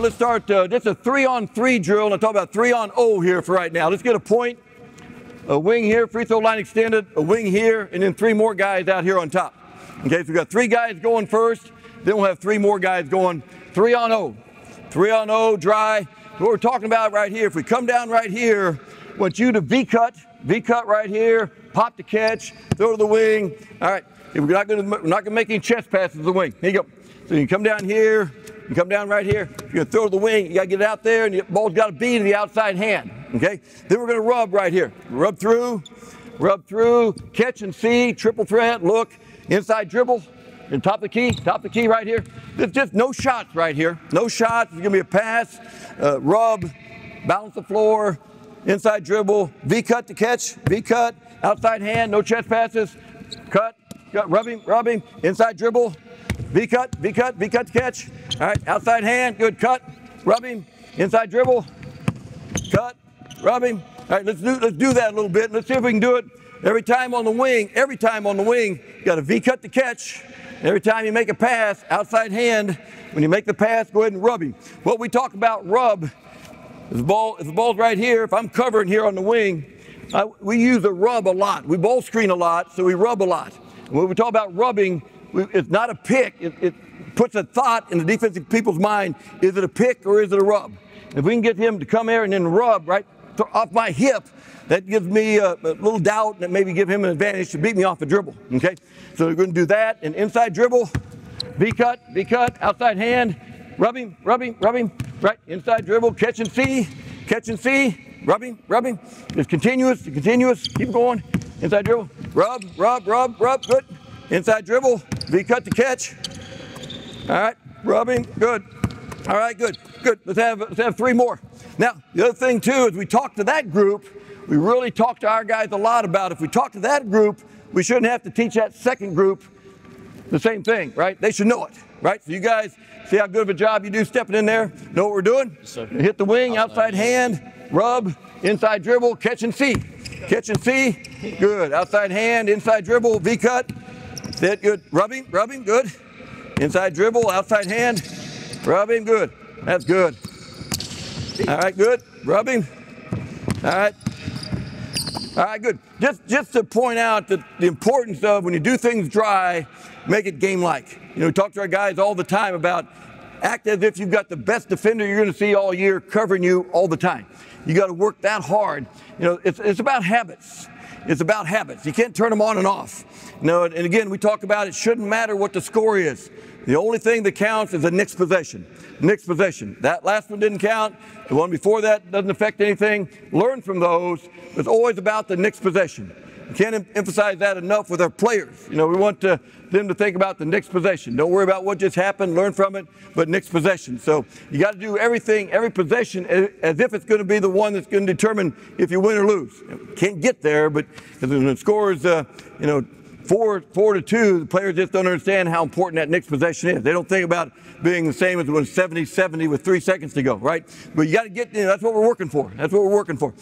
Let's start. Uh, is a three on three drill, I'll talk about three on O here for right now. Let's get a point, a wing here, free throw line extended, a wing here, and then three more guys out here on top. Okay, so we've got three guys going first, then we'll have three more guys going three on O. Three on O, dry. What we're talking about right here, if we come down right here, I want you to V cut, V cut right here, pop the catch, throw to the wing. All right, we're not going to make any chest passes to the wing. Here you go. So you come down here, you come down right here. You're going to throw the wing. You got to get it out there, and the ball's got to be to the outside hand. Okay. Then we're going to rub right here. Rub through, rub through, catch and see, triple threat, look, inside dribble, and top the key, top the key right here. There's just no shots right here. No shots. It's going to be a pass, uh, rub, balance the floor, inside dribble, V cut to catch, V cut, outside hand, no chest passes, cut, rub him, rub him, inside dribble, V cut, V cut, V cut to catch. All right, outside hand, good cut, rub him, inside dribble, cut, rub him. All right, let's do let's do that a little bit. Let's see if we can do it every time on the wing. Every time on the wing, you got a V cut to catch. Every time you make a pass, outside hand, when you make the pass, go ahead and rub him. What we talk about rub, if the ball, if the ball's right here, if I'm covering here on the wing, I, we use a rub a lot. We ball screen a lot, so we rub a lot. When we talk about rubbing, it's not a pick. It, it, puts a thought in the defensive people's mind: is it a pick or is it a rub? If we can get him to come here and then rub right off my hip, that gives me a, a, little doubt that maybe give him an advantage to beat me off a dribble. Okay, so we're going to do that. And inside dribble, V cut, V cut, outside hand, rub him, rub him, rub him, right, inside dribble, catch and see, catch and see, rubbing, rubbing. It's continuous, continuous, keep going. Inside dribble, rub, rub, rub, rub, good. Inside dribble, V cut to catch. All right, rubbing, good. All right, good, good. Let's have, let's have three more. Now, the other thing too is we talk to that group, we really talk to our guys a lot about if we talk to that group, we shouldn't have to teach that second group the same thing, right? They should know it, right? So you guys see how good of a job you do stepping in there, know what we're doing? Yes. Hit the wing, outside hand, rub, inside dribble, catch and see. Catch and see, good. Outside hand, inside dribble, V cut, sit, good. Rubbing, rubbing, good. Inside dribble, outside hand, rubbing, good. That's good. All right, good. Rubbing. All right. All right, good. Just, just to point out that the importance of when you do things dry, make it game-like. You know, we talk to our guys all the time about act as if you've got the best defender you're going to see all year covering you all the time. You got to work that hard. You know, it's, it's about habits. It's about habits. You can't turn them on and off. You know, and again, we talk about it shouldn't matter what the score is. The only thing that counts is the next possession. Next possession. That last one didn't count. The one before that doesn't affect anything. Learn from those. It's always about the next possession. We can't em- emphasize that enough with our players. You know, we want to, them to think about the next possession. Don't worry about what just happened. Learn from it, but next possession. So you got to do everything, every possession, as, if it's going to be the one that's going to determine if you win or lose. Can't get there, but when the score is, uh, you know, four, four to two, the players just don't understand how important that next possession is. They don't think about being the same as when 70 70 with three seconds to go, right? But you got to get, you know, that's what we're working for. That's what we're working for.